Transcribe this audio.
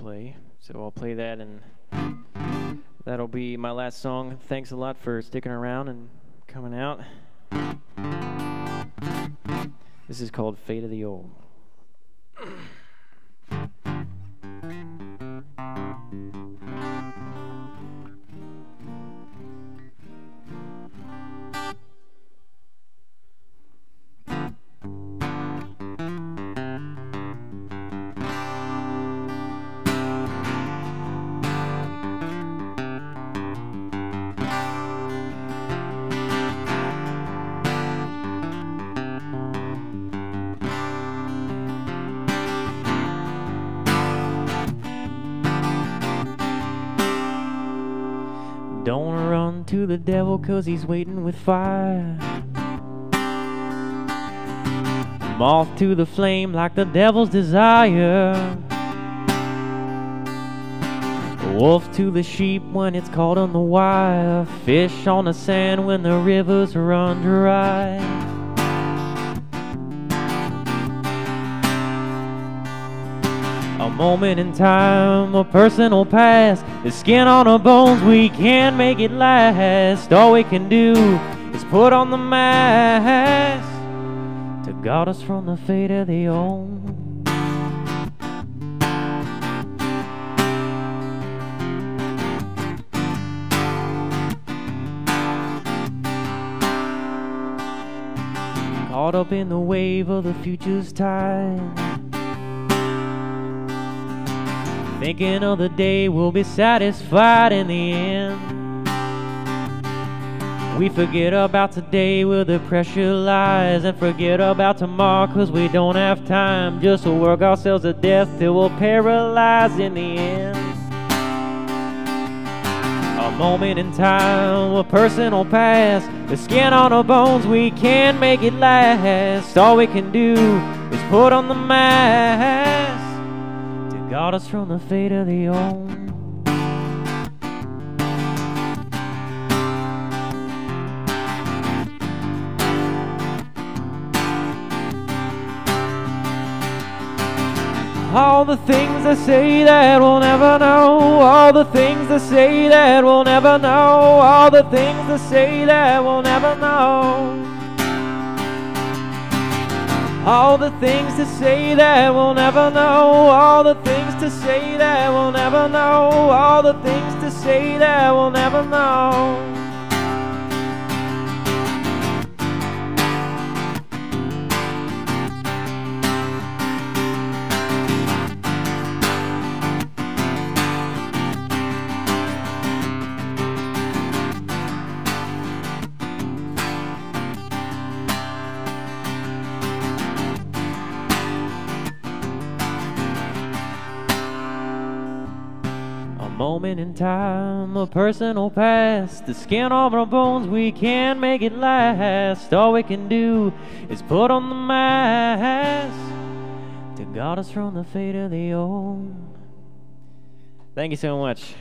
play. So I'll play that and that'll be my last song. Thanks a lot for sticking around and coming out. This is called Fate of the Old. To the devil cause he's waiting with fire. Moth to the flame like the devil's desire. Wolf to the sheep when it's caught on the wire. Fish on the sand when the rivers run dry. A moment in time, a personal past. The skin on our bones, we can't make it last. All we can do is put on the mask to guard us from the fate of the old. Caught up in the wave of the future's tide. Thinking of the day we'll be satisfied in the end. We forget about today where the pressure lies and forget about tomorrow cause we don't have time just to work ourselves to death till we're paralyzed in the end. A moment in time, a personal past, the skin on our bones, we can't make it last. All we can do is put on the mask guard us from the fate of the old. All the things they say that we'll never know. All the things they say that we'll never know. All the things they say that we'll never know. All the things to say that we'll never know. All the things to say that we'll never know. All the things to say that we'll never know. Moment in time, a personal past. The skin on our bones, we can't make it last. All we can do is put on the mask to guard us from the fate of the old. Thank you so much.